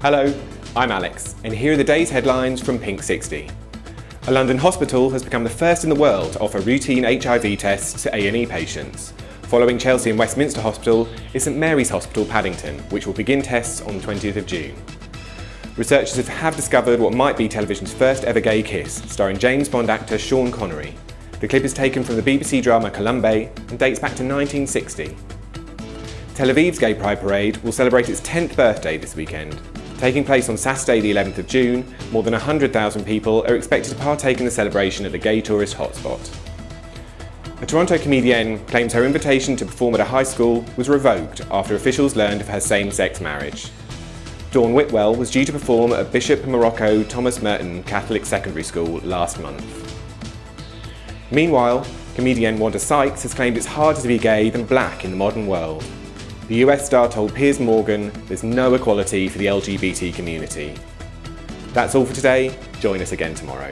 Hello, I'm Alex, and here are the day's headlines from Pink 60. A London hospital has become the first in the world to offer routine HIV tests to A&E patients. Following Chelsea and Westminster Hospital is St Mary's Hospital Paddington, which will begin tests on the 20th of June. Researchers have discovered what might be television's first ever gay kiss, starring James Bond actor Sean Connery. The clip is taken from the BBC drama Colombe and dates back to 1960. Tel Aviv's Gay Pride Parade will celebrate its 10th birthday this weekend. Taking place on Saturday the 11th of June, more than 100,000 people are expected to partake in the celebration at the gay tourist hotspot. A Toronto comedienne claims her invitation to perform at a high school was revoked after officials learned of her same-sex marriage. Dawn Whitwell was due to perform at Bishop Marrocco Thomas Merton Catholic Secondary School last month. Meanwhile, comedian Wanda Sykes has claimed it's harder to be gay than black in the modern world. The US star told Piers Morgan there's no equality for the LGBT community. That's all for today. Join us again tomorrow.